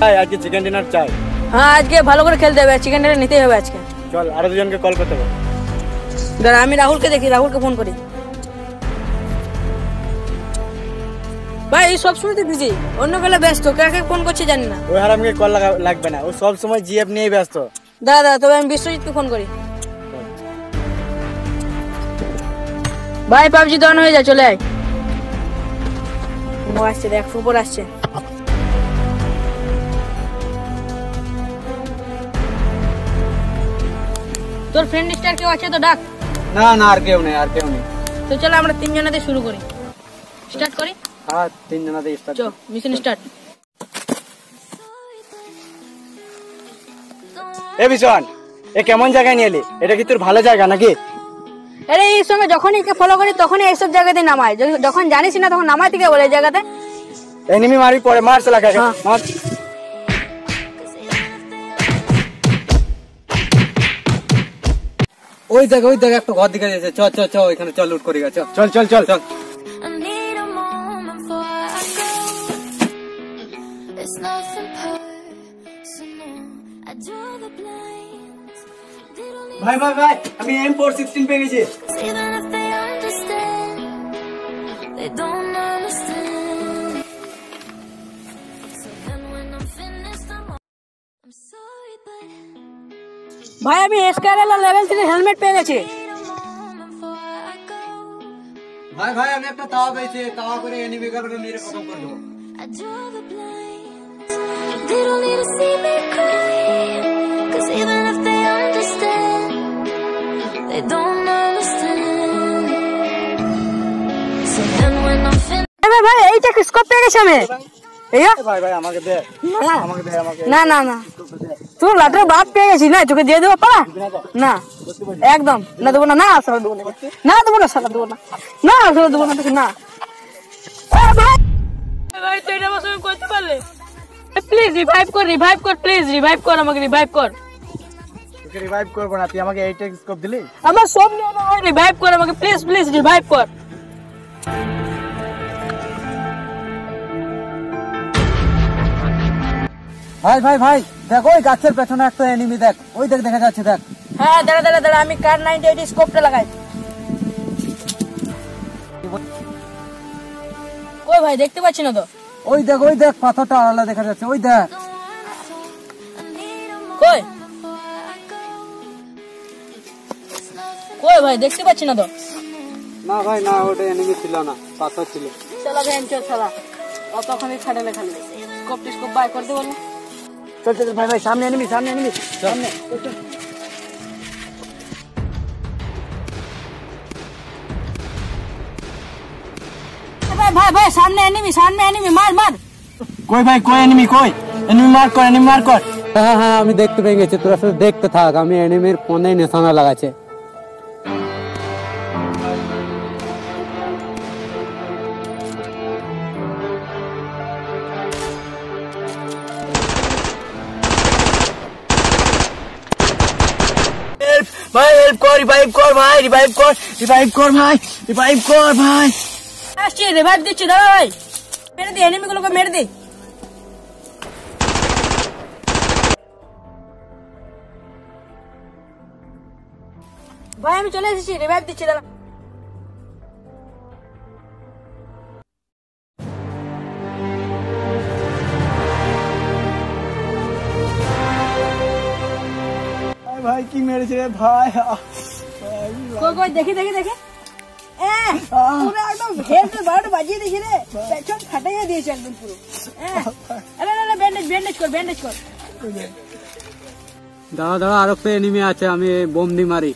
ভাই আজকে chicken dinner চাই? হ্যাঁ আজকে ভালো করে খেলতে হবে চিকেন ডিনার নিতেই হবে আজকে। চল আরও দুজনকে কল করতে হবে। দাঁড়া আমি রাহুলকে দেখি রাহুলকে ফোন করি। ভাই এই সবসময় তো বিজি অন্য বেলা ব্যস্ত কাকে ফোন করছে জানি না। ওই হারামকে কল লাগবে না। ও সব সময় জিএফ নিয়েই ব্যস্ত। দাদা দাদা তবে আমি বিশ্বজিৎকে ফোন করি। ভাই পাবজি দন হয়ে যা চলে আয়। ও আসছে দেখ উপর আসছে। তোর ফ্রেন্ড লিস্টে আর কেউ আছে তো ডাক। না না আর কেউ নেই আর কেউ নেই। তো চলো আমরা তিনজনাতে শুরু করি। স্টার্ট করি? হ্যাঁ তিনজনাতে স্টার্ট চো মিশন স্টার্ট এ ভীষণ এ কেমন জায়গায় নিয়ে এলি? এটা কি তোর ভালো জায়গা নাকি? আরে এই সঙ্গে যখনই একে ফলো করি তখনই এইসব জায়গাতে নামায়। যখন জানিস না তখন নামাই থেকে বলে এই জায়গাতে। এনিমি মারি পরে মার চলা কাকে হ্যাঁ। মার। ওই দেখ ওই দেখ একটা ঘর দিকে যাচ্ছে চ চ চ ওইখানে চল লুট করি চ চল চল চল চল ভাই ভাই ভাই আমি এম ফোর সিক্সটিন পেয়ে গেছি I'm sorry, but ভাই আমি এসকারেল আর লেভেল 3 হেলমেট পেয়ে গেছি। ভাই ভাই আমি একটা তাও পেয়েছি। তাও করে এনিমি কাটলে নিরে কত ভাই এইটা স্কোপ পেয়ে গেছে আমি? এইয়া ভাই ভাই আমাকে না। আমাকে দে আমাকে না না না। তুই লাটের বাপ পেয়ে না? তোকে দিয়ে দেবো পারা না। একদম। না দেবো না না দেবো না না দেবো না সালা দেবো না। না আসলে দেবো না তোকে না। ভাই! ভাই তুই এটা আমার সঙ্গে করতে পারলে? প্লিজ রিভাইভ কর রিভাইভ কর প্লিজ রিভাইভ কর আমাকে রিভাইভ কর। তোকে রিভাইভ করব না তুই আমাকে এইটা স্কোপ দিলি? আমার সব নিয়ে রিভাইভ কর আমাকে প্লিজ প্লিজ রিভাইভ কর। ভাই ভাই ভাই দেখ ওই গাছের পেছনে একটা এনিমি দেখ। ওই দেখ দেখা যাচ্ছে দেখ। হ্যাঁ দাঁড়া দাঁড়া দাঁড়া আমি কার নাইনটি এইট স্কোপটা লাগাই। ওই ভাই দেখতে পাচ্ছি না তো। ওই দেখ ওই দেখ পাথরটা আড়ালে দেখা যাচ্ছে ওই দেখ। কই. কই ভাই দেখতে পাচ্ছি না তো। না ভাই না ওটা এনিমি ছিল না পাথর ছিল। চলা ভ্যান চল চলা অতক্ষণে খাটালে খালি। স্কোপ টিস্কোপ বাই করতে বলল চল চল ভাই ভাই সামনে এনিমি সামনে এনিমি সামনে ভাই সামনে এনিমি সামনে এনিমি মার মার। কই ভাই কই এনিমি কই? এনিমি মার কর এনিমি মার কর। হ্যাঁ হ্যাঁ আমি দেখতে পেয়ে গেছি তোরা শুধু দেখতে থাক আমি এনিমির ফোনে নিশানা লাগাচ্ছে। ভাই হেল্প কর রিভাইভ কর ভাই রিভাইভ কর রিভাইভ কর ভাই রিভাইভ কর ভাই। আসছি রিভাইভ দিচ্ছি দাদা ভাই। মেরে দে এনিমি গুলোকে মেরে দে। ভাই, আমি চলে এসেছি রিভাইভ দিচ্ছি দাদা কি মেরেছে রে ভাই? কই কই দেখি দেখি দেখি। এ, পুরো একদম বারোটা বাজিয়ে দিয়েছি রে। পেছন ফাটাইয়া দিয়েছে একদম পুরো। আরে আরে ব্যান্ডেজ ব্যান্ডেজ কর ব্যান্ডেজ কর। দাঁড়া দাঁড়া আর একটা এনিমি আছে আমি বোম দি মারি।